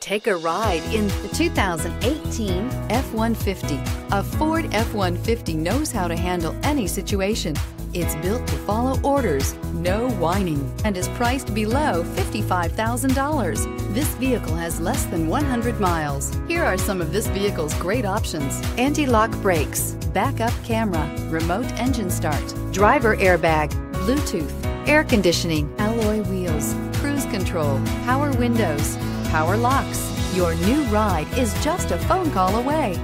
Take a ride in the 2018 F-150. A Ford F-150 knows how to handle any situation. It's built to follow orders, no whining, and is priced below $55,000. This vehicle has less than 100 miles. Here are some of this vehicle's great options. Anti-lock brakes, backup camera, remote engine start, driver airbag, Bluetooth, air conditioning, alloy wheels, cruise control, power windows, power locks. Your new ride is just a phone call away.